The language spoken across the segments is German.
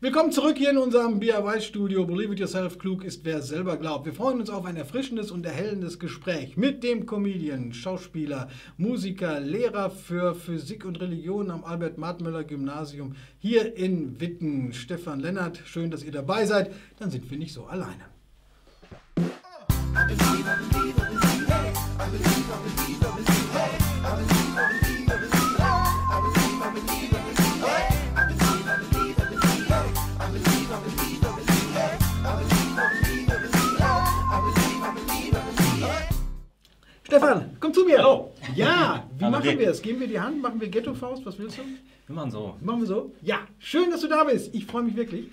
Willkommen zurück hier in unserem DIY-Studio. Believe it yourself, klug ist wer selber glaubt. Wir freuen uns auf ein erfrischendes und erhellendes Gespräch mit dem Comedian, Schauspieler, Musiker, Lehrer für Physik und Religion am Albert-Martmöller-Gymnasium hier in Witten. Stefan Lennart, schön, dass ihr dabei seid. Dann sind wir nicht so alleine. Stefan, komm zu mir. Hallo. Ja, wie Hallo, machen wir es? Geben wir die Hand? Machen wir Ghetto-Faust? Was willst du? Wir machen so. Machen wir so? Ja, schön, dass du da bist. Ich freue mich wirklich.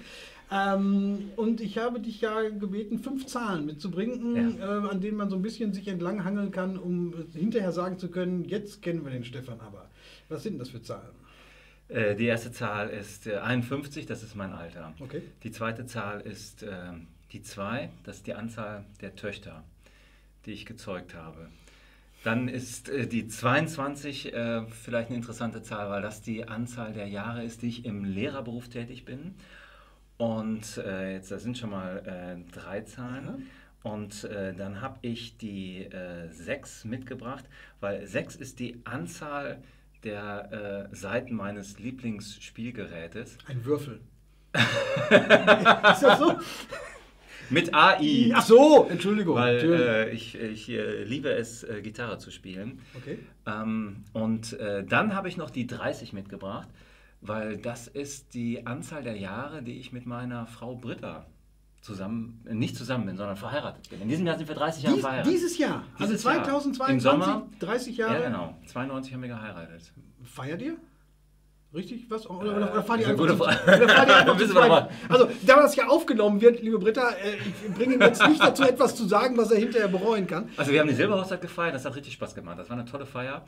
Ähm, und ich habe dich ja gebeten, fünf Zahlen mitzubringen, äh, an denen man so ein bisschen sich entlanghangeln kann, um äh, hinterher sagen zu können, jetzt kennen wir den Stefan aber. Was sind das für Zahlen? Äh, die erste Zahl ist äh, 51, das ist mein Alter. Okay. Die zweite Zahl ist äh, die 2, das ist die Anzahl der Töchter, die ich gezeugt habe. Dann ist äh, die 22 äh, vielleicht eine interessante Zahl, weil das die Anzahl der Jahre ist, die ich im Lehrerberuf tätig bin. Und äh, jetzt, das sind schon mal äh, drei Zahlen. Und äh, dann habe ich die äh, 6 mitgebracht, weil 6 ist die Anzahl der Seiten meines Lieblingsspielgerätes. Ein Würfel. ist das so? Mit AI. Ach so, Entschuldigung. Weil äh, ich, ich äh, liebe es, äh, Gitarre zu spielen. okay. Ähm, und äh, dann habe ich noch die 30 mitgebracht, weil das ist die Anzahl der Jahre, die ich mit meiner Frau Britta zusammen, äh, nicht zusammen bin, sondern verheiratet bin. In diesem Jahr sind wir 30 Jahre Dies, verheiratet. dieses Jahr, also Dieses Jahr. 2022, Im Sommer. 30 Jahre. Ja, genau. 92 haben wir geheiratet. Feiert ihr? Richtig? Was? Oder, oder, oder Äh, einfach, gute zu, Frage. oder fahrt ihr einfach zu zweit? Also, da das ja aufgenommen wird, liebe Britta, äh, ich bringe ihn jetzt nicht dazu, etwas zu sagen, was er hinterher bereuen kann. Also wir haben die Silberhochzeit gefeiert, das hat richtig Spaß gemacht. Das war eine tolle Feier.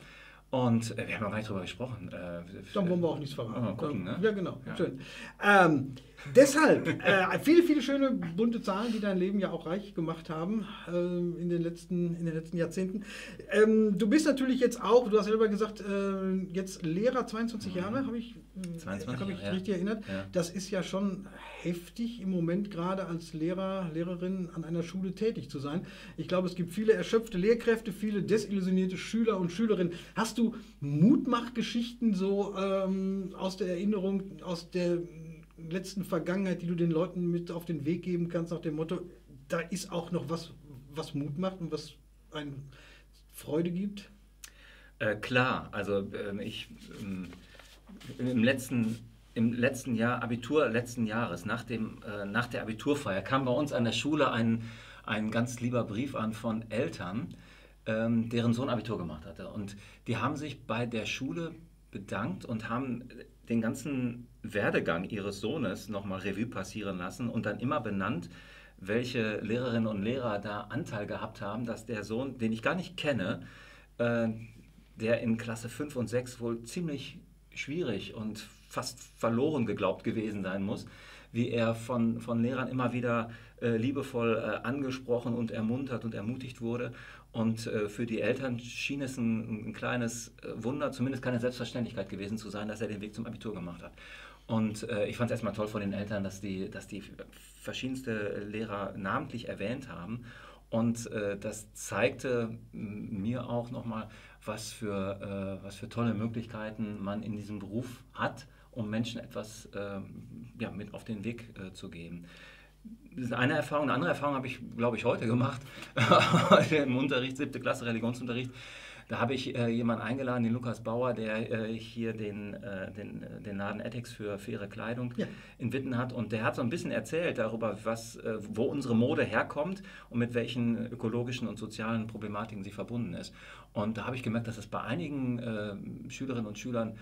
Und äh, wir haben noch gar nicht drüber gesprochen. Äh, Dann wollen wir auch nichts verraten. Mal gucken, ne? Ja, genau. Ja. Schön. Ähm, deshalb, äh, viele, viele schöne bunte Zahlen, die dein Leben ja auch reich gemacht haben ähm, in, den letzten, in den letzten Jahrzehnten. Ähm, du bist natürlich jetzt auch, du hast selber gesagt, äh, jetzt Lehrer, 22 Jahre, habe ich, äh, 22 hab ich Jahre, ja. richtig erinnert. Ja. Das ist ja schon heftig im Moment gerade als Lehrer, Lehrerin an einer Schule tätig zu sein. Ich glaube, es gibt viele erschöpfte Lehrkräfte, viele desillusionierte Schüler und Schülerinnen. Hast du Mutmachgeschichten so ähm, aus der Erinnerung, aus der letzten Vergangenheit, die du den Leuten mit auf den Weg geben kannst, nach dem Motto, da ist auch noch was, was Mut macht und was einen Freude gibt? Äh, klar, also ähm, ich ähm, im letzten im letzten Jahr, Abitur letzten Jahres, nach, dem, äh, nach der Abiturfeier, kam bei uns an der Schule ein, ein ganz lieber Brief an von Eltern, ähm, deren Sohn Abitur gemacht hatte. Und die haben sich bei der Schule bedankt und haben den ganzen Werdegang ihres Sohnes nochmal Revue passieren lassen und dann immer benannt, welche Lehrerinnen und Lehrer da Anteil gehabt haben, dass der Sohn, den ich gar nicht kenne, äh, der in Klasse 5 und 6 wohl ziemlich schwierig und fast verloren geglaubt gewesen sein muss, wie er von, von Lehrern immer wieder äh, liebevoll äh, angesprochen und ermuntert und ermutigt wurde. Und äh, für die Eltern schien es ein, ein kleines äh, Wunder, zumindest keine Selbstverständlichkeit gewesen zu sein, dass er den Weg zum Abitur gemacht hat. Und äh, ich fand es erstmal toll von den Eltern, dass die, dass die verschiedenste Lehrer namentlich erwähnt haben. Und äh, das zeigte mir auch nochmal, was für, äh, was für tolle Möglichkeiten man in diesem Beruf hat, um Menschen etwas ähm, ja, mit auf den Weg äh, zu geben. Das ist eine Erfahrung. Eine andere Erfahrung habe ich, glaube ich, heute gemacht. Im Unterricht, siebte Klasse Religionsunterricht. Da habe ich äh, jemanden eingeladen, den Lukas Bauer, der äh, hier den, äh, den, äh, den Laden Ethics für faire Kleidung Ja. in Witten hat. Und der hat so ein bisschen erzählt darüber, was, äh, wo unsere Mode herkommt und mit welchen ökologischen und sozialen Problematiken sie verbunden ist. Und da habe ich gemerkt, dass das bei einigen äh, Schülerinnen und Schülern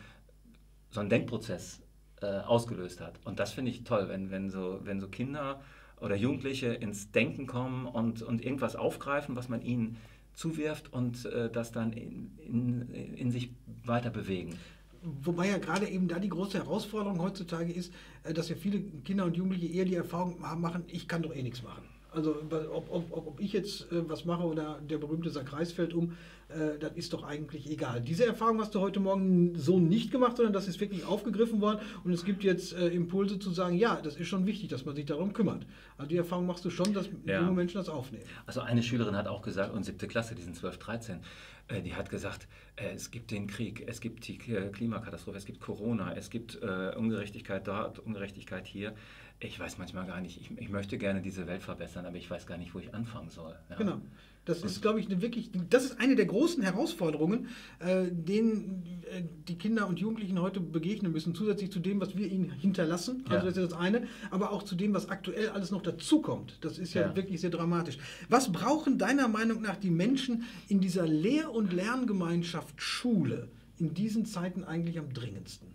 so einen Denkprozess ausgelöst hat. Und das finde ich toll, wenn, wenn, so, wenn so Kinder oder Jugendliche ins Denken kommen und, und irgendwas aufgreifen, was man ihnen zuwirft und äh, das dann in, in, in sich weiter bewegen. Wobei ja gerade eben da die große Herausforderung heutzutage ist, äh, dass ja viele Kinder und Jugendliche eher die Erfahrung machen, ich kann doch eh nichts machen. Also ob, ob, ob ich jetzt äh, was mache oder der berühmte Sack Reis fällt um, äh, das ist doch eigentlich egal. Diese Erfahrung hast du heute Morgen so nicht gemacht, sondern das ist wirklich aufgegriffen worden und es gibt jetzt äh, Impulse zu sagen, ja, das ist schon wichtig, dass man sich darum kümmert. Also die Erfahrung machst du schon, dass ja. junge Menschen das aufnehmen. Also eine Schülerin hat auch gesagt, und siebte Klasse, die sind 12, 13, äh, die hat gesagt, äh, es gibt den Krieg, es gibt die äh, Klimakatastrophe, es gibt Corona, es gibt Ungerechtigkeit dort, Ungerechtigkeit hier. Ich weiß manchmal gar nicht, ich, ich, möchte gerne diese Welt verbessern, aber ich weiß gar nicht, wo ich anfangen soll. Ja. Genau. Das ist, glaube ich, eine wirklich, das ist eine der großen Herausforderungen, äh, denen äh, die Kinder und Jugendlichen heute begegnen müssen, zusätzlich zu dem, was wir ihnen hinterlassen. Also ja. das ist das eine, aber auch zu dem, was aktuell alles noch dazukommt. Das ist ja, ja, wirklich sehr dramatisch. Was brauchen deiner Meinung nach die Menschen in dieser Lehr- und Lerngemeinschaft Schule in diesen Zeiten eigentlich am dringendsten?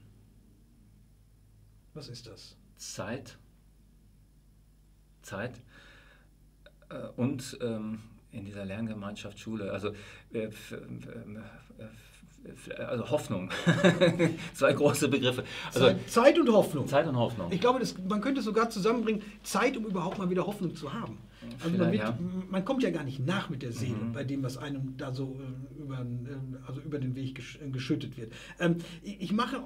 Was ist das? Zeit. Zeit. Äh, und ähm, in dieser Lerngemeinschaft Schule. Also, äh, also Hoffnung. Zwei große Begriffe. Also, Zeit und Hoffnung. Zeit und Hoffnung. Ich glaube, das, man könnte sogar zusammenbringen, Zeit, um überhaupt mal wieder Hoffnung zu haben. Also man, wird, ja. man, kommt ja gar nicht nach mit der Seele mhm. bei dem, was einem da so äh, über, also über den Weg geschüttet wird. Ähm, ich mache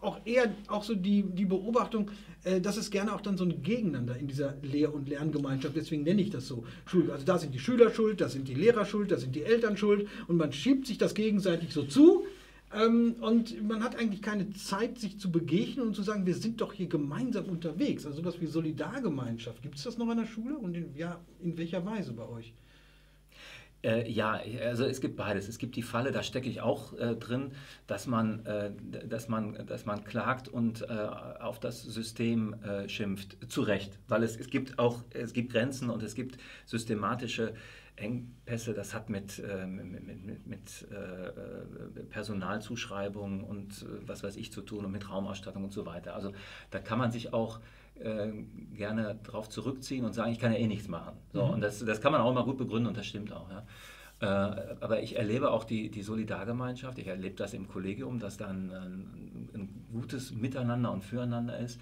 auch eher auch so die, die Beobachtung, äh, dass es gerne auch dann so ein Gegeneinander in dieser Lehr- und Lerngemeinschaft, deswegen nenne ich das so. Also da sind die Schüler schuld, da sind die Lehrer schuld, da sind die Eltern schuld und man schiebt sich das gegenseitig so zu. Ähm, und man hat eigentlich keine Zeit, sich zu begegnen und zu sagen, wir sind doch hier gemeinsam unterwegs. Also sowas wie Solidargemeinschaft. Gibt es das noch an der Schule und in, ja, in welcher Weise bei euch? Äh, ja, also es gibt beides. Es gibt die Falle, da stecke ich auch äh, drin, dass man, äh, dass, man, dass man klagt und äh, auf das System äh, schimpft. Zu Recht, weil es, es gibt auch es gibt Grenzen und es gibt systematische Engpässe. Das hat mit, äh, mit, mit, mit Personalzuschreibungen und was weiß ich zu tun und mit Raumausstattung und so weiter. Also da kann man sich auch äh, gerne darauf zurückziehen und sagen, ich kann ja eh nichts machen. So, mhm. Und das, das kann man auch mal gut begründen und das stimmt auch. Ja. Äh, aber ich erlebe auch die, die Solidargemeinschaft, ich erlebe das im Kollegium, dass da ein, ein, ein gutes Miteinander und Füreinander ist.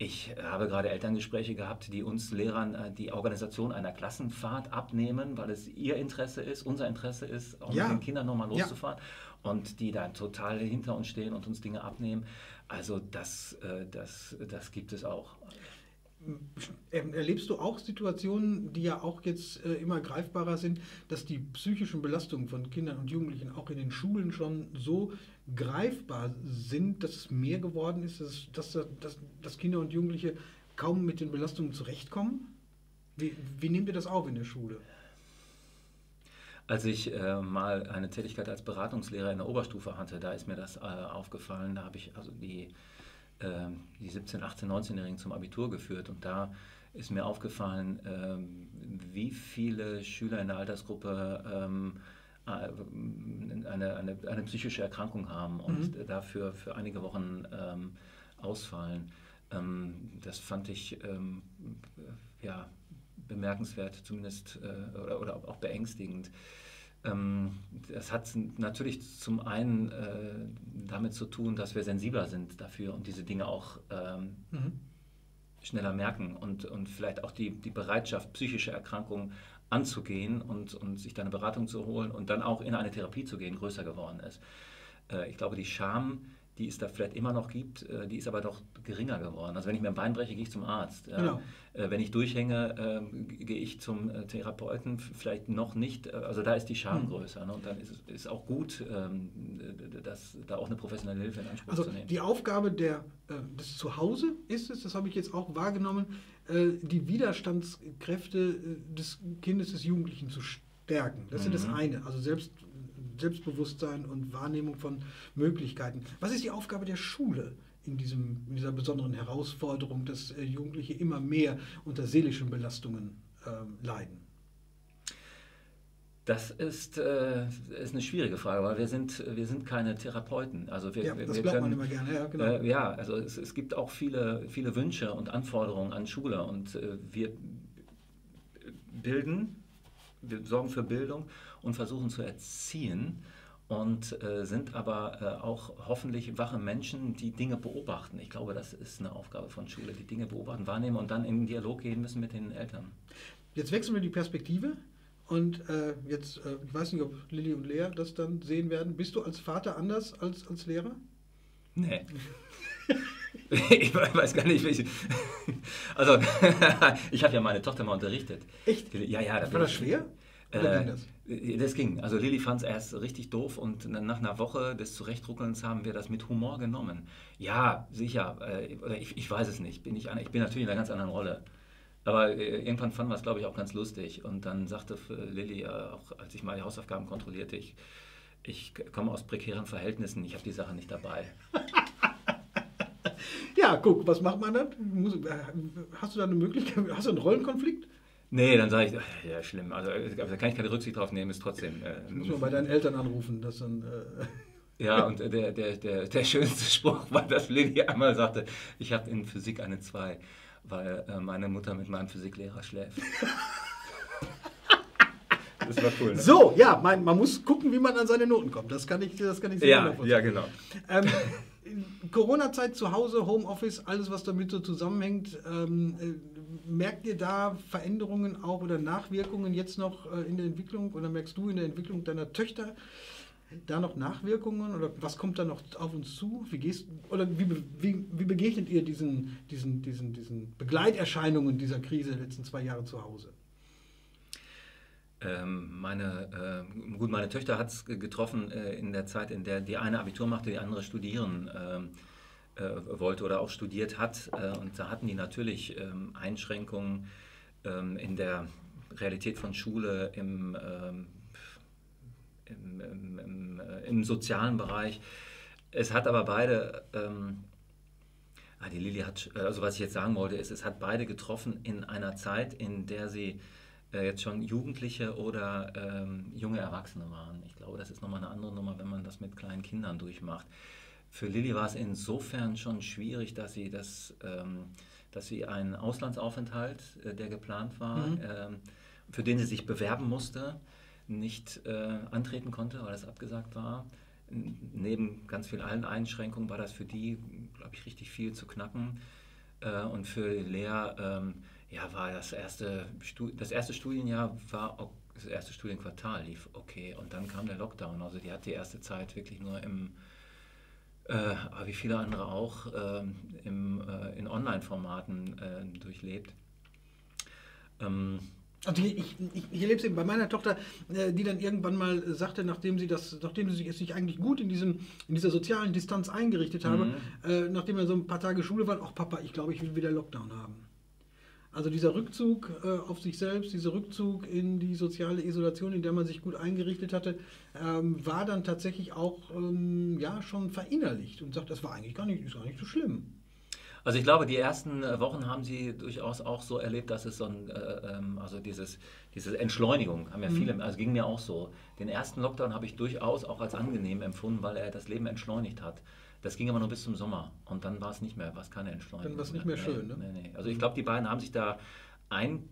Ich habe gerade Elterngespräche gehabt, die uns Lehrern äh, die Organisation einer Klassenfahrt abnehmen, weil es ihr Interesse ist, unser Interesse ist, auch ja. mit den Kindern nochmal loszufahren. Ja. Und die dann total hinter uns stehen und uns Dinge abnehmen. Also das, äh, das, das gibt es auch. Ähm, erlebst du auch Situationen, die ja auch jetzt äh, immer greifbarer sind, dass die psychischen Belastungen von Kindern und Jugendlichen auch in den Schulen schon so greifbar sind, dass es mehr geworden ist, dass, dass, dass, dass Kinder und Jugendliche kaum mit den Belastungen zurechtkommen? Wie, wie nehmt ihr das auf in der Schule? Als ich äh, mal eine Tätigkeit als Beratungslehrer in der Oberstufe hatte, da ist mir das äh, aufgefallen. Da habe ich also die, äh, die 17-, 18-, 19-Jährigen zum Abitur geführt und da ist mir aufgefallen, ähm, wie viele Schüler in der Altersgruppe ähm, äh, eine, eine, eine, psychische Erkrankung haben und mhm. dafür für einige Wochen ähm, ausfallen. Ähm, das fand ich ähm, ja, bemerkenswert, zumindest äh, oder, oder auch beängstigend. Ähm, das hat natürlich zum einen äh, damit zu tun, dass wir sensibler sind dafür und diese Dinge auch ähm, mhm. schneller merken und, und vielleicht auch die, die Bereitschaft, psychische Erkrankungen anzugehen und, und sich da eine Beratung zu holen und dann auch in eine Therapie zu gehen, größer geworden ist. Äh, ich glaube, die Scham die es da vielleicht immer noch gibt, äh, die ist aber doch geringer geworden. Also wenn ich mir ein Bein breche, gehe ich zum Arzt. Genau. Äh, wenn ich durchhänge, ähm, gehe ich zum äh, Therapeuten, vielleicht noch nicht. Also da ist die Scham mhm. größer. Ne? Und dann ist es ist auch gut, ähm, dass, da auch eine professionelle Hilfe in Anspruch also zu nehmen. Die Aufgabe der, des Zuhause ist es, das habe ich jetzt auch wahrgenommen, die Widerstandskräfte des Kindes, des Jugendlichen zu stärken. Das mhm. ist das eine. Also selbst Selbstbewusstsein und Wahrnehmung von Möglichkeiten. Was ist die Aufgabe der Schule in, diesem, in dieser besonderen Herausforderung, dass äh, Jugendliche immer mehr unter seelischen Belastungen äh, leiden? Das ist, äh, ist eine schwierige Frage, weil wir sind, wir sind keine Therapeuten. Also wir, ja, das wir glaubt können, man immer gerne. Ja, genau. äh, ja also es, es, gibt auch viele, viele Wünsche und Anforderungen an Schule und äh, wir bilden, wir sorgen für Bildung und versuchen zu erziehen und äh, sind aber äh, auch hoffentlich wache Menschen, die Dinge beobachten. Ich glaube, das ist eine Aufgabe von Schule, die Dinge beobachten, wahrnehmen und dann in Dialog gehen müssen mit den Eltern. Jetzt wechseln wir die Perspektive Und äh, jetzt, äh, ich weiß nicht, ob Lilly und Lea das dann sehen werden. Bist du als Vater anders als als Lehrer? Nee. ich weiß gar nicht, welche. Also, ich habe ja meine Tochter mal unterrichtet. Echt? Ja, ja. War das schwer? Oder äh, ging das? Das ging. Also Lilly fand es erst richtig doof und nach einer Woche des Zurechtruckelns haben wir das mit Humor genommen. Ja, sicher. Äh, ich, ich weiß es nicht. Bin ich, ich bin natürlich in einer ganz anderen Rolle. Aber äh, irgendwann fanden wir es, glaube ich, auch ganz lustig. Und dann sagte Lilly, äh, auch als ich mal die Hausaufgaben kontrollierte, ich, ich komme aus prekären Verhältnissen, ich habe die Sache nicht dabei. ja, guck, was macht man dann? Hast du da eine Möglichkeit, hast du einen Rollenkonflikt? Nee, dann sage ich, ja, schlimm. Also da kann ich keine Rücksicht drauf nehmen, ist trotzdem. Äh, muss man bei deinen Eltern anrufen, dass dann. Äh ja, und der, der, der, der schönste Spruch war, dass Lilly einmal sagte, ich habe in Physik eine 2 weil äh, meine Mutter mit meinem Physiklehrer schläft. Das war cool. Ne? So, ja, man, man, muss gucken, wie man an seine Noten kommt. Das kann ich, das kann ich sehr ja, ja, genau. Ähm, Corona-Zeit zu Hause, Homeoffice, alles, was damit so zusammenhängt. Ähm, äh, merkt ihr da Veränderungen auch oder Nachwirkungen jetzt noch äh, in der Entwicklung oder merkst du in der Entwicklung deiner Töchter? da noch Nachwirkungen oder was kommt da noch auf uns zu? Wie gehst oder wie, wie, wie begegnet ihr diesen, diesen, diesen, diesen Begleiterscheinungen dieser Krise der letzten zwei Jahre zu Hause? Ähm, meine, äh, gut, meine Töchter hat es getroffen äh, in der Zeit, in der die eine Abitur machte, die andere studieren ähm, äh, wollte oder auch studiert hat. Äh, und da hatten die natürlich ähm, Einschränkungen ähm, in der Realität von Schule, im ähm, im, im, im, äh, im sozialen Bereich. Es hat aber beide, ähm, ah, die Lilly hat, äh, also was ich jetzt sagen wollte, ist, es hat beide getroffen in einer Zeit, in der sie äh, jetzt schon Jugendliche oder ähm, junge Erwachsene waren. Ich glaube, das ist nochmal eine andere Nummer, wenn man das mit kleinen Kindern durchmacht. Für Lilly war es insofern schon schwierig, dass sie das, ähm, dass sie einen Auslandsaufenthalt, äh, der geplant war, mhm. ähm, für den sie sich bewerben musste, nicht äh, antreten konnte, weil das abgesagt war. Neben ganz vielen allen Einschränkungen war das für die, glaube ich, richtig viel zu knacken. Äh, und für Lea ähm, ja, war das erste, das erste Studienjahr war das erste Studienquartal lief okay und dann kam der Lockdown. Also die hat die erste Zeit wirklich nur im, äh, wie viele andere auch, äh, im, äh, in Online-Formaten äh, durchlebt. Ähm, also ich, ich, ich erlebe es eben bei meiner Tochter, die dann irgendwann mal sagte, nachdem sie das, nachdem sie sich, eigentlich gut in, diesem, in dieser sozialen Distanz eingerichtet habe, mhm. äh, nachdem wir so ein paar Tage Schule waren, auch Papa, ich glaube, ich will wieder Lockdown haben. Also dieser Rückzug äh, auf sich selbst, dieser Rückzug in die soziale Isolation, in der man sich gut eingerichtet hatte, ähm, war dann tatsächlich auch ähm, ja, schon verinnerlicht und sagt, das war eigentlich gar nicht, ist gar nicht so schlimm. Also ich glaube, die ersten äh, Wochen haben Sie durchaus auch so erlebt, dass es so ein, äh, ähm, also dieses, diese Entschleunigung haben ja viele, mhm. also ging mir auch so. Den ersten Lockdown habe ich durchaus auch als angenehm empfunden, weil er das Leben entschleunigt hat. Das ging aber nur bis zum Sommer und dann war es nicht mehr, war es keine Entschleunigung. Dann war es nicht mehr nee, schön, ne? Nee, nee. Also ich glaube, die beiden haben sich da ein,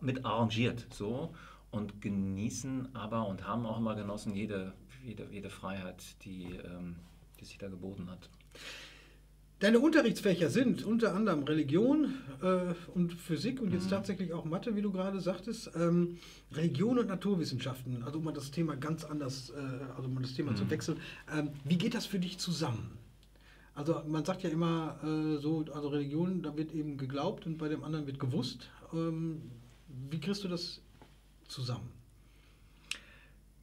mit arrangiert so und genießen aber und haben auch immer genossen jede, jede, jede Freiheit, die, ähm, die sich da geboten hat. Deine Unterrichtsfächer sind unter anderem Religion äh, und Physik und jetzt mhm. tatsächlich auch Mathe, wie du gerade sagtest. Ähm, Religion und Naturwissenschaften, also um mal das Thema ganz anders, äh, also um das Thema mhm. zu wechseln. Ähm, wie geht das für dich zusammen? Also man sagt ja immer äh, so, also Religion, da wird eben geglaubt und bei dem anderen wird gewusst. Ähm, wie kriegst du das zusammen?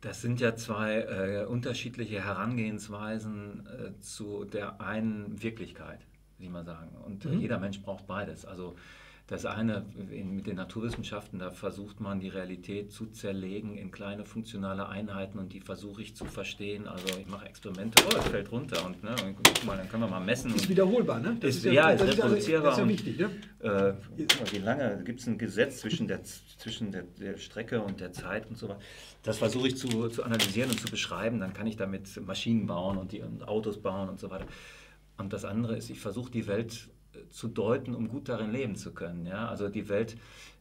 Das sind ja zwei äh, unterschiedliche Herangehensweisen äh, zu der einen Wirklichkeit, wie man sagen. Und äh, mhm. jeder Mensch braucht beides. Also das eine in, mit den Naturwissenschaften, da versucht man die Realität zu zerlegen in kleine funktionale Einheiten und die versuche ich zu verstehen. Also ich mache Experimente, oh, es fällt runter und, ne, und guck mal, dann können wir mal messen. Ist wiederholbar, ne? Das ist, ist ja, ist reproduzierbar. Das ist ja wichtig, ne? Äh, wie lange gibt es ein Gesetz zwischen, der, zwischen der, der, Strecke und der Zeit und so weiter? Das versuche ich zu, zu analysieren und zu beschreiben. Dann kann ich damit Maschinen bauen und, die, und Autos bauen und so weiter. Und das andere ist, ich versuche die Welt zu deuten, um gut darin leben zu können. Ja? Also die Welt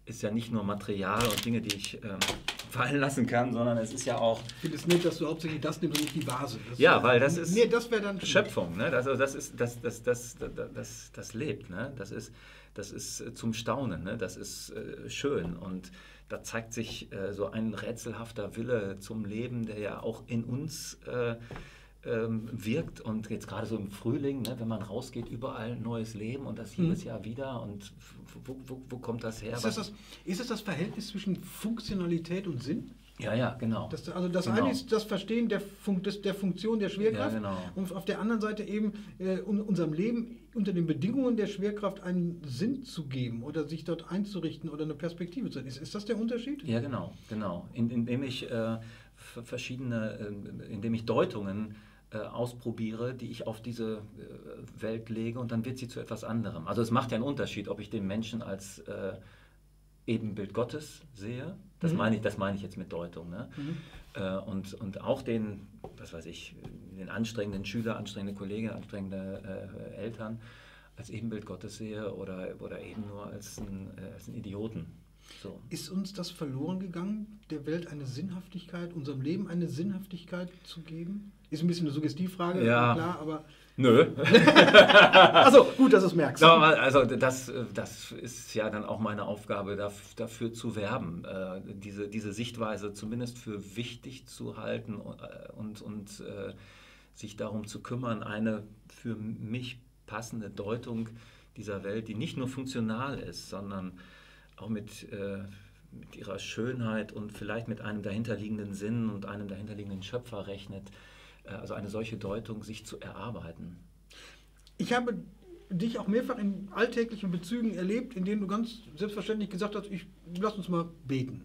ist ja nicht nur Material und Dinge, die ich ähm, fallen lassen kann, sondern es ist ja auch. Ich finde es nett, dass du hauptsächlich das nimmst und nicht die Vase. Das ja, weil das ist. Nee, das dann. Schöpfung, ne? Das, also das ist, das, das, das, das, das, das lebt, ne? Das ist, das ist zum Staunen, ne? Das ist äh, schön und da zeigt sich äh, so ein rätselhafter Wille zum Leben, der ja auch in uns äh, ähm, wirkt und jetzt gerade so im Frühling, ne, wenn man rausgeht, überall neues Leben und das jedes mhm. Jahr wieder und wo, wo, wo, kommt das her? Ist das das, ist das das Verhältnis zwischen Funktionalität und Sinn? Ja, ja, genau. Das, also das genau. eine ist das Verstehen der, Fun des, der Funktion der Schwerkraft ja, genau. und auf der anderen Seite eben äh, unserem Leben unter den Bedingungen der Schwerkraft einen Sinn zu geben oder sich dort einzurichten oder eine Perspektive zu haben. Ist, ist das der Unterschied? Ja, genau, genau. In, indem ich äh, verschiedene, äh, indem ich Deutungen äh, ausprobiere, die ich auf diese äh, Welt lege und dann wird sie zu etwas anderem. Also es macht ja einen Unterschied, ob ich den Menschen als äh, Ebenbild Gottes sehe. Das, mhm. meine ich, das meine ich jetzt mit Deutung. Ne? Mhm. Äh, und, und auch den, was weiß ich, den anstrengenden Schüler, anstrengende Kollegen, anstrengende äh, Eltern als Ebenbild Gottes sehe oder, oder eben nur als, ein, äh, als einen Idioten. So. Ist uns das verloren gegangen, der Welt eine Sinnhaftigkeit, unserem Leben eine Sinnhaftigkeit zu geben? Ist ein bisschen eine Suggestivfrage, ja. klar, aber. Nö. also gut, dass du es merkst. also das, das ist ja dann auch meine Aufgabe, dafür zu werben, äh, diese, diese Sichtweise zumindest für wichtig zu halten äh, und, und äh, sich darum zu kümmern, eine für mich passende Deutung dieser Welt, die nicht nur funktional ist, sondern auch mit, mit ihrer Schönheit und vielleicht mit einem dahinterliegenden Sinn und einem dahinterliegenden Schöpfer rechnet äh, also eine solche Deutung sich zu erarbeiten. Ich habe dich auch mehrfach in alltäglichen Bezügen erlebt, in denen du ganz selbstverständlich gesagt hast, ich lass uns mal beten.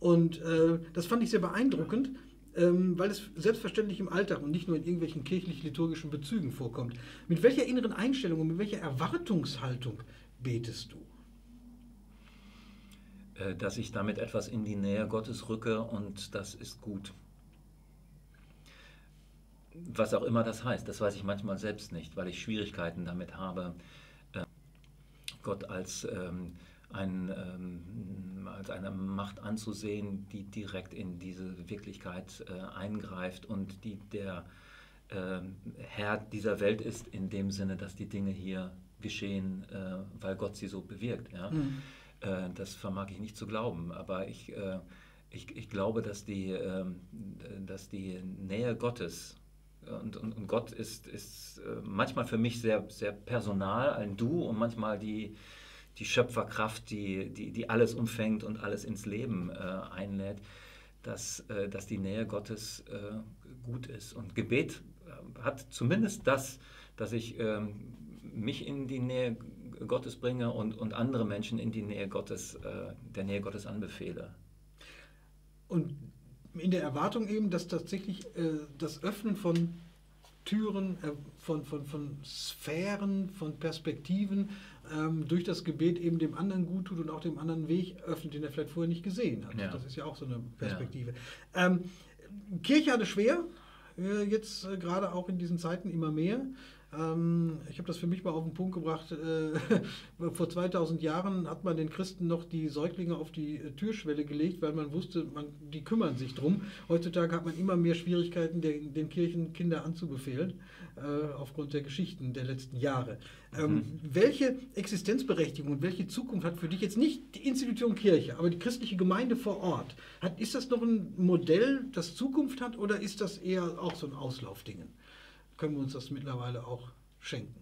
Und äh, das fand ich sehr beeindruckend, ähm, weil es selbstverständlich im Alltag und nicht nur in irgendwelchen kirchlich-liturgischen Bezügen vorkommt. Mit welcher inneren Einstellung und mit welcher Erwartungshaltung betest du? Äh, dass ich damit etwas in die Nähe Gottes rücke und das ist gut was auch immer das heißt, das weiß ich manchmal selbst nicht, weil ich Schwierigkeiten damit habe, äh, Gott als, ähm, ein, ähm, als eine Macht anzusehen, die direkt in diese Wirklichkeit äh, eingreift und die der äh, Herr dieser Welt ist, in dem Sinne, dass die Dinge hier geschehen, äh, weil Gott sie so bewirkt. Ja? Mhm. Äh, das vermag ich nicht zu glauben, aber ich, äh, ich, ich glaube, dass die, ähm, dass die Nähe Gottes und, und, und Gott ist, ist äh, manchmal für mich sehr, sehr personal, ein Du und manchmal die, die Schöpferkraft, die, die, die alles umfängt und alles ins Leben äh, einlädt, dass, äh, dass die Nähe Gottes äh, gut ist. Und Gebet äh, hat zumindest das, dass ich ähm, mich in die Nähe Gottes bringe und, und andere Menschen in die Nähe Gottes, äh, der Nähe Gottes anbefehle. Und in der Erwartung eben, dass tatsächlich äh, das Öffnen von Türen, äh, von, von, von Sphären, von Perspektiven ähm, durch das Gebet eben dem anderen gut tut und auch dem anderen Weg öffnet, den er vielleicht vorher nicht gesehen hat. Ja. Das ist ja auch so eine Perspektive. Ja. Ähm, Kirche hatte schwer, äh, jetzt äh, gerade auch in diesen Zeiten immer mehr. Ähm, ich habe das für mich mal auf den Punkt gebracht. Äh, vor 2000 Jahren hat man den Christen noch die Säuglinge auf die äh, Türschwelle gelegt, weil man wusste, man, die kümmern sich drum. Heutzutage hat man immer mehr Schwierigkeiten, den, den Kirchen Kinder anzubefehlen, äh, aufgrund der Geschichten der letzten Jahre. Ähm, mhm. Welche Existenzberechtigung und welche Zukunft hat für dich jetzt nicht die Institution Kirche, aber die christliche Gemeinde vor Ort? Hat, ist das noch ein Modell, das Zukunft hat oder ist das eher auch so ein Auslaufdingen? Können wir uns das mittlerweile auch schenken?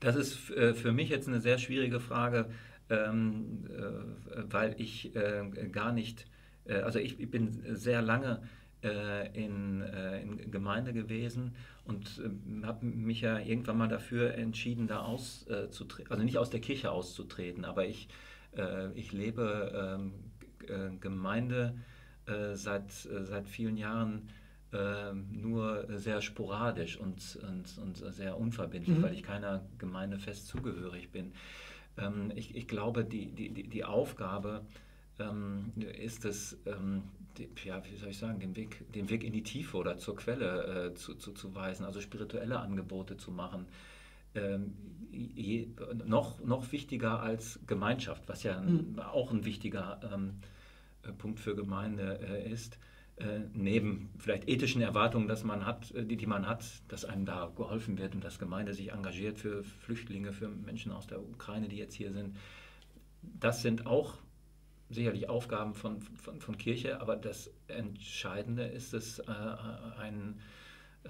Das ist äh, für mich jetzt eine sehr schwierige Frage, ähm, äh, weil ich äh, gar nicht, also ich bin sehr lange in, in Gemeinde gewesen und habe mich ja irgendwann mal dafür entschieden, da auszutreten, also nicht aus der Kirche auszutreten, aber ich, ich lebe ähm, Gemeinde seit, seit vielen Jahren ähm, nur sehr sporadisch und, und, und sehr unverbindlich, mhm. weil ich keiner Gemeinde fest zugehörig bin. Ähm, ich, ich glaube, die, die, die Aufgabe ähm, ist es, ja, wie soll ich sagen, den Weg, den Weg in die Tiefe oder zur Quelle äh, zu, zu, zu weisen, also spirituelle Angebote zu machen, ähm, je, noch, noch wichtiger als Gemeinschaft, was ja mhm. auch ein wichtiger ähm, äh, Punkt für Gemeinde äh, ist. Äh, neben vielleicht ethischen Erwartungen, dass man hat, äh, die, die man hat, dass einem da geholfen wird und dass Gemeinde sich engagiert für Flüchtlinge, für Menschen aus der Ukraine, die jetzt hier sind. Das sind auch sicherlich Aufgaben von, von, von Kirche, aber das Entscheidende ist es, äh, ein, äh,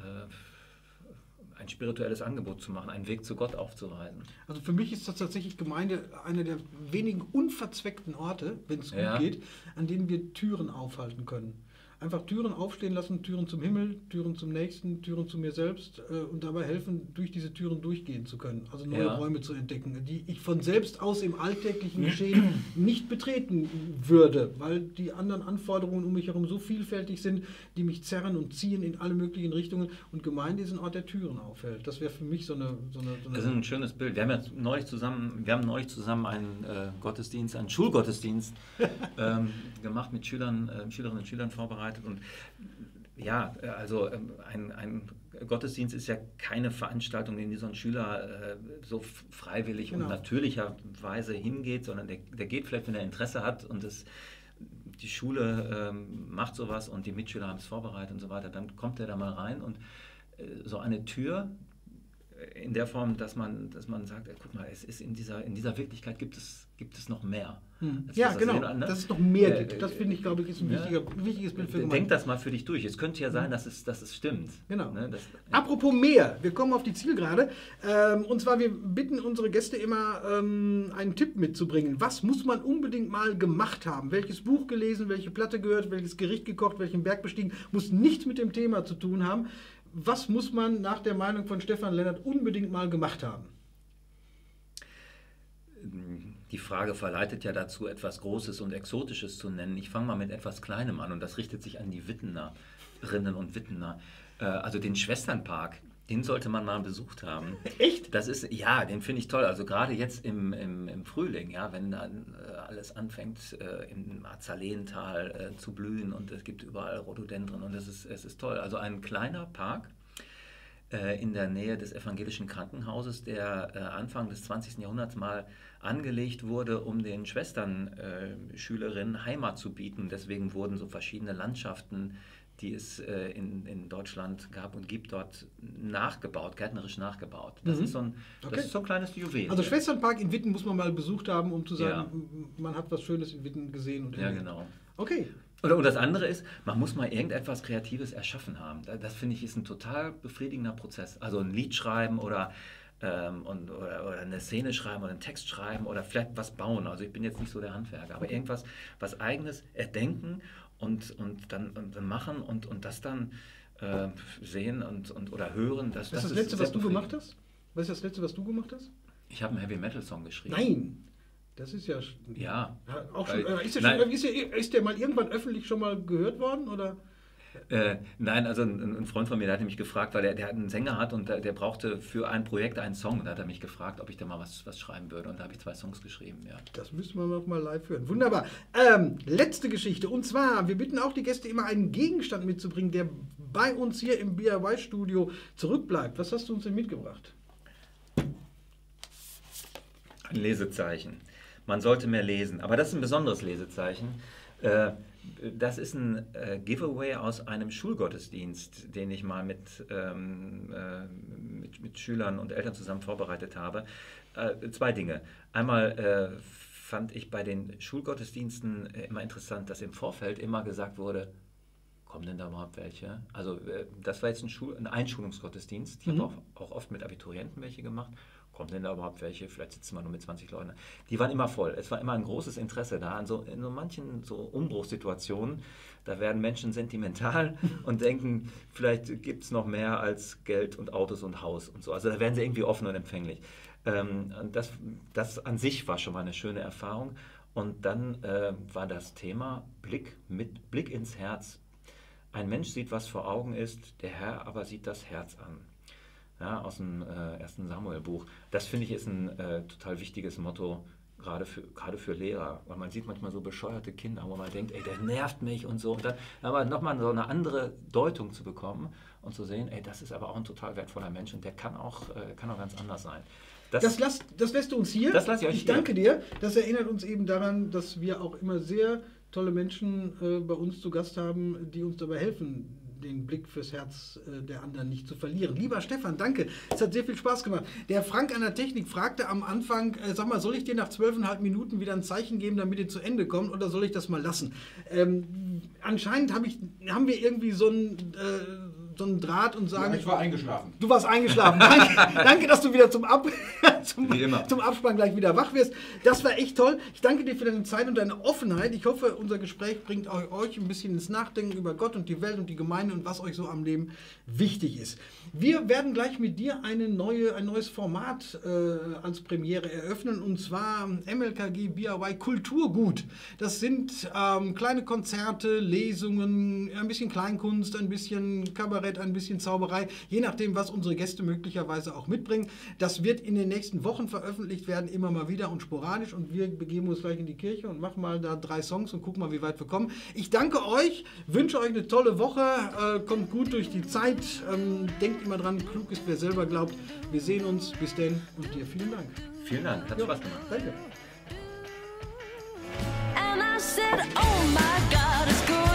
ein spirituelles Angebot zu machen, einen Weg zu Gott aufzuweisen. Also für mich ist das tatsächlich Gemeinde einer der wenigen unverzweckten Orte, wenn es gut Ja. geht, an denen wir Türen aufhalten können. Einfach Türen aufstehen lassen, Türen zum Himmel, Türen zum Nächsten, Türen zu mir selbst äh, und dabei helfen, durch diese Türen durchgehen zu können. Also neue Ja. Räume zu entdecken, die ich von selbst aus im alltäglichen Geschehen nicht betreten würde, weil die anderen Anforderungen um mich herum so vielfältig sind, die mich zerren und ziehen in alle möglichen Richtungen. Und Gemeinde ist ein Ort, der Türen aufhält. Das wäre für mich so eine... So eine, so eine Das ist ein schönes Bild. Wir haben ja neulich zusammen, wir haben neulich zusammen einen äh, Gottesdienst, einen Schulgottesdienst ähm, gemacht mit Schülern, äh, Schülerinnen und Schülern vorbereitet. Und ja, also ähm, ein, ein Gottesdienst ist ja keine Veranstaltung, in die so ein Schüler äh, so freiwillig Genau. und natürlicherweise hingeht, sondern der, der geht vielleicht, wenn er Interesse hat und es die Schule ähm, macht sowas und die Mitschüler haben es vorbereitet und so weiter, dann kommt er da mal rein und äh, so eine Tür in der Form, dass man, dass man sagt, guck mal, es ist in dieser, in dieser Wirklichkeit gibt es, gibt es noch mehr. Hm. Ja, genau, sehen, ne? dass es noch mehr Äh, gibt. Das finde ich, glaube ich, ist ein ja. wichtiger, wichtiges Bild für Denk das mal für dich durch. Es könnte ja sein, dass es, dass es stimmt. Genau. Ne? Das, Apropos mehr, wir kommen auf die Zielgerade. Ähm, und zwar, wir bitten unsere Gäste immer, ähm, einen Tipp mitzubringen. Was muss man unbedingt mal gemacht haben? Welches Buch gelesen, welche Platte gehört, welches Gericht gekocht, welchen Berg bestiegen? Muss nichts mit dem Thema zu tun haben. Was muss man nach der Meinung von Stefan Lennart unbedingt mal gemacht haben? die Frage verleitet ja dazu, etwas Großes und Exotisches zu nennen. Ich fange mal mit etwas Kleinem an und das richtet sich an die Wittenerinnen und Wittener. Äh, Also den Schwesternpark, den sollte man mal besucht haben. Echt? Das ist, ja, den finde ich toll. Also gerade jetzt im, im, im Frühling, ja, wenn dann äh, alles anfängt äh, im Azalental äh, zu blühen und es gibt überall Rhododendren und es ist, es ist toll. Also ein kleiner Park äh, in der Nähe des evangelischen Krankenhauses, der äh, Anfang des 20. Jahrhunderts mal angelegt wurde, um den Schwestern äh, Schülerinnen Heimat zu bieten. Deswegen wurden so verschiedene Landschaften, die es äh, in, in Deutschland gab und gibt, dort nachgebaut, gärtnerisch nachgebaut. Das, Mhm. ist, so ein, Okay. das ist so ein kleines Juwel. Also Schwesternpark in Witten muss man mal besucht haben, um zu sagen, Ja. man hat was Schönes in Witten gesehen. Und ja, genau. Okay. Und, und das andere ist, man muss mal irgendetwas Kreatives erschaffen haben. Da- Das finde ich ist ein total befriedigender Prozess. Also ein Lied schreiben oder, ähm, und, oder, oder eine Szene schreiben oder einen Text schreiben oder vielleicht was bauen. Also ich bin jetzt nicht so der Handwerker, aber irgendwas, was eigenes erdenken und, und, dann, und machen und, und das dann äh, sehen und, und, oder hören. Das, Was ist das, ist Letzte, was du gemacht hast? Was ist das Letzte, was du gemacht hast? Ich habe einen Heavy Metal Song geschrieben. Nein. Das ist ja. Ja. Ja, Auch schon, Weil- äh, ist, der schon, ist, der, ist der mal irgendwann öffentlich schon mal gehört worden? Oder? Äh, nein, also ein, ein Freund von mir, der hatte mich gefragt, weil der, der einen Sänger hat und der, der brauchte für ein Projekt einen Song. Da hat er mich gefragt, ob ich da mal was, was schreiben würde. Und da habe ich zwei Songs geschrieben, ja. Das müssen wir noch mal live hören. Wunderbar. Ähm, letzte Geschichte. Und zwar, wir bitten auch die Gäste immer einen Gegenstand mitzubringen, der bei uns hier im BIY-Studio zurückbleibt. Was hast du uns denn mitgebracht? Ein Lesezeichen. Man sollte mehr lesen. Aber das ist ein besonderes Lesezeichen. Äh, Das ist ein äh, Giveaway aus einem Schulgottesdienst, den ich mal mit, ähm, äh, mit, mit Schülern und Eltern zusammen vorbereitet habe. Äh, zwei Dinge. Einmal äh, fand ich bei den Schulgottesdiensten äh, immer interessant, dass im Vorfeld immer gesagt wurde, kommen denn da überhaupt welche? Also äh, das war jetzt ein, Schul ein Einschulungsgottesdienst. Ich Mhm. habe auch, auch oft mit Abiturienten welche gemacht. Kommen denn da überhaupt welche? Vielleicht sitzen wir nur mit 20 Leuten. Die waren immer voll. Es war immer ein großes Interesse da. An so, in so manchen so Umbruchssituationen, da werden Menschen sentimental und denken, vielleicht gibt es noch mehr als Geld und Autos und Haus und so. Also da werden sie irgendwie offen und empfänglich. Ähm, und das, das an sich war schon mal eine schöne Erfahrung. Und dann äh, war das Thema Blick mit Blick ins Herz. Ein Mensch sieht, was vor Augen ist, der Herr aber sieht das Herz an. Ja, aus dem äh, ersten Samuel-Buch. Das finde ich ist ein äh, total wichtiges Motto, gerade für, gerade für Lehrer. Weil man sieht manchmal so bescheuerte Kinder, wo man denkt, ey, der nervt mich und so. Und dann aber nochmal so eine andere Deutung zu bekommen und zu sehen, ey, das ist aber auch ein total wertvoller Mensch und der kann auch, äh, kann auch ganz anders sein. Das, das, lass, das lässt du uns hier. Das lasse ich euch Ich danke dir. Das erinnert uns eben daran, dass wir auch immer sehr tolle Menschen äh, bei uns zu Gast haben, die uns dabei helfen, den Blick fürs Herz äh, der anderen nicht zu verlieren. Lieber Stefan, danke. Es hat sehr viel Spaß gemacht. Der Frank an der Technik fragte am Anfang, äh, sag mal, soll ich dir nach zwölfeinhalb Minuten wieder ein Zeichen geben, damit ihr zu Ende kommt, oder soll ich das mal lassen? Ähm, anscheinend hab ich, haben wir irgendwie so ein... Äh, so einen Draht und sagen. Ja, ich war eingeschlafen. Du warst eingeschlafen. danke, danke, dass du wieder zum, Ab zum, zum, Abspann gleich wieder wach wirst. Das war echt toll. Ich danke dir für deine Zeit und deine Offenheit. Ich hoffe, unser Gespräch bringt euch ein bisschen ins Nachdenken über Gott und die Welt und die Gemeinde und was euch so am Leben wichtig ist. Wir werden gleich mit dir eine neue, ein neues Format äh, als Premiere eröffnen und zwar MLKG BIY Kulturgut. Das sind ähm, kleine Konzerte, Lesungen, ein bisschen Kleinkunst, ein bisschen Kabarett, ein bisschen Zauberei, je nachdem, was unsere Gäste möglicherweise auch mitbringen. Das wird in den nächsten Wochen veröffentlicht werden, immer mal wieder und sporadisch und wir begeben uns gleich in die Kirche und machen mal da drei Songs und gucken mal, wie weit wir kommen. Ich danke euch, wünsche euch eine tolle Woche, äh, kommt gut durch die Zeit, ähm, denkt immer dran, klug ist, wer selber glaubt. Wir sehen uns, bis denn und dir vielen Dank. Vielen Dank, hat ja, Spaß gemacht. Danke. And I said, oh my God,